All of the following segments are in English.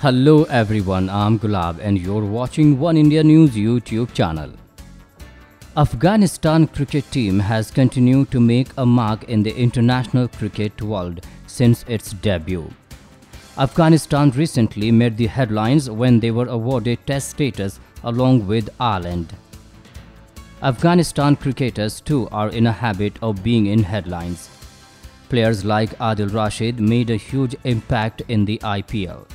Hello everyone, I'm Gulab and you're watching One India News YouTube channel. Afghanistan cricket team has continued to make a mark in the international cricket world since its debut. Afghanistan recently made the headlines when they were awarded test status along with Ireland. Afghanistan cricketers too are in a habit of being in headlines. Players like Adil Rashid made a huge impact in the IPL.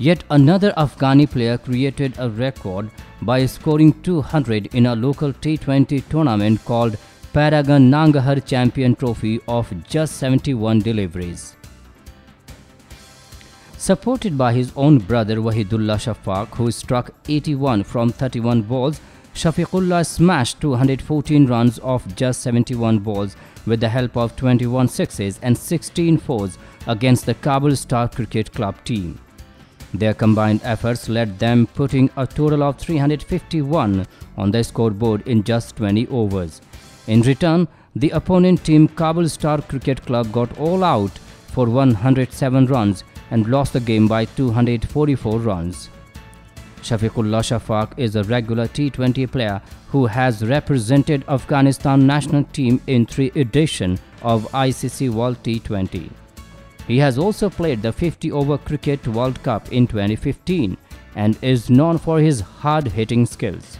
Yet another Afghani player created a record by scoring 200 in a local T20 tournament called Paragon Nangarhar Champion Trophy of just 71 deliveries. Supported by his own brother Waheedullah Shafaq, who struck 81 from 31 balls, Shafiqullah smashed 214 runs off just 71 balls with the help of 21 sixes and 16 fours against the Kabul Star Cricket Club team. Their combined efforts led them putting a total of 351 on the scoreboard in just 20 overs. In return, the opponent team Kabul Star Cricket Club got all out for 107 runs and lost the game by 244 runs. Shafiqullah Shafaq is a regular T20 player who has represented Afghanistan national team in three editions of ICC World T20. He has also played the 50-over Cricket World Cup in 2015 and is known for his hard-hitting skills.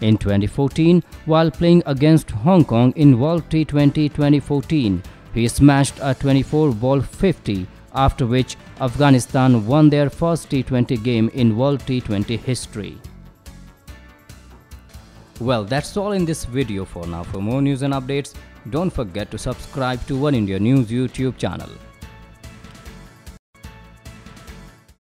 In 2014, while playing against Hong Kong in World T20 2014, he smashed a 24-ball 50 after which Afghanistan won their first T20 game in World T20 history. Well, that's all in this video for now. For more news and updates, don't forget to subscribe to One India News YouTube channel.